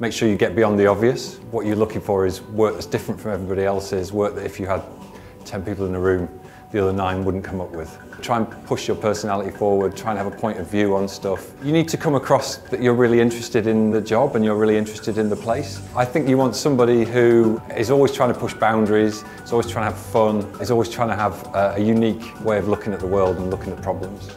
Make sure you get beyond the obvious. What you're looking for is work that's different from everybody else's, work that if you had 10 people in a room, the other nine wouldn't come up with. Try and push your personality forward, try and have a point of view on stuff. You need to come across that you're really interested in the job and you're really interested in the place. I think you want somebody who is always trying to push boundaries, is always trying to have fun, is always trying to have a unique way of looking at the world and looking at problems.